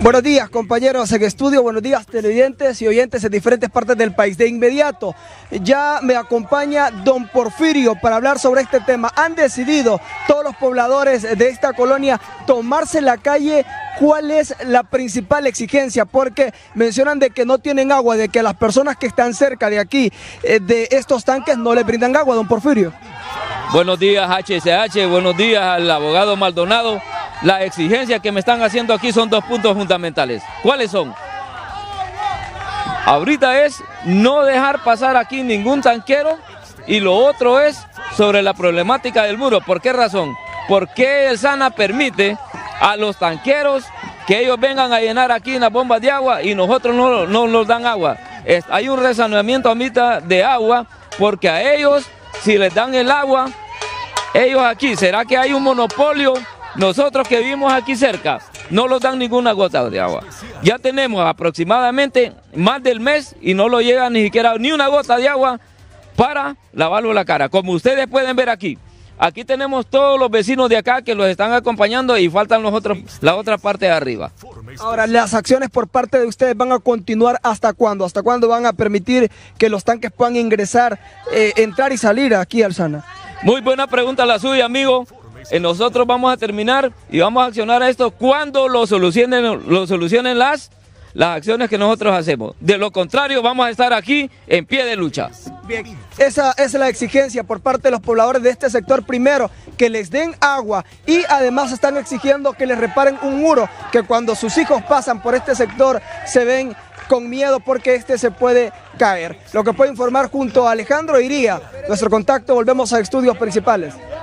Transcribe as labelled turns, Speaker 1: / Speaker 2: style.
Speaker 1: Buenos días compañeros en estudio, buenos días televidentes y oyentes en diferentes partes del país. De inmediato ya me acompaña don Porfirio para hablar sobre este tema. Han decidido todos los pobladores de esta colonia tomarse la calle. ¿Cuál es la principal exigencia? Porque mencionan de que no tienen agua, de que las personas que están cerca de aquí, eh, de estos tanques, no le brindan agua, don Porfirio.
Speaker 2: Buenos días HSH, buenos días al abogado Maldonado. La exigencia que me están haciendo aquí son dos puntos fundamentales. ¿Cuáles son? Ahorita es no dejar pasar aquí ningún tanquero y lo otro es sobre la problemática del muro. ¿Por qué razón? Porque el SANA permite a los tanqueros que ellos vengan a llenar aquí las bombas de agua y nosotros no, no nos dan agua. hay un resaneamiento a mitad de agua porque a ellos, si les dan el agua, ellos aquí, ¿será que hay un monopolio nosotros que vivimos aquí cerca, no nos dan ninguna gota de agua. Ya tenemos aproximadamente más del mes y no lo llega ni siquiera ni una gota de agua para lavarlo la cara. Como ustedes pueden ver aquí, aquí tenemos todos los vecinos de acá que los están acompañando y faltan los otros, la otra parte de arriba.
Speaker 1: Ahora, las acciones por parte de ustedes van a continuar hasta cuándo? ¿Hasta cuándo van a permitir que los tanques puedan ingresar, eh, entrar y salir aquí al Sana?
Speaker 2: Muy buena pregunta la suya, amigo. Eh, nosotros vamos a terminar y vamos a accionar a esto cuando lo solucionen, lo solucionen las, las acciones que nosotros hacemos. De lo contrario, vamos a estar aquí en pie de lucha.
Speaker 1: Esa es la exigencia por parte de los pobladores de este sector. Primero, que les den agua y además están exigiendo que les reparen un muro, que cuando sus hijos pasan por este sector se ven con miedo porque este se puede caer. Lo que puede informar junto a Alejandro Iría, nuestro contacto, volvemos a estudios principales.